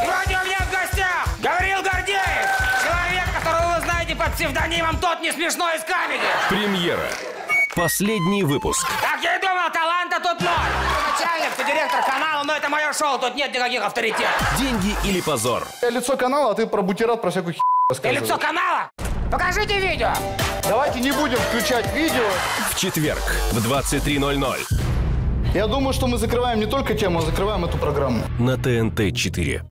Сегодня у меня в гостях Гаврил Гордеев. Человек, которого вы знаете под псевдонимом «Тот не смешной из камеди». Премьера. Последний выпуск. Как я и думал, таланта тут ноль. Ты начальник, ты директор канала, но это мое шоу, тут нет никаких авторитетов. Деньги или позор. Я лицо канала, а ты про бутерат, про всякую хи Ты лицо канала? Покажите видео. Давайте не будем включать видео. В четверг в 23.00 Я думаю, что мы закрываем не только тему, а закрываем эту программу. на ТНТ-4.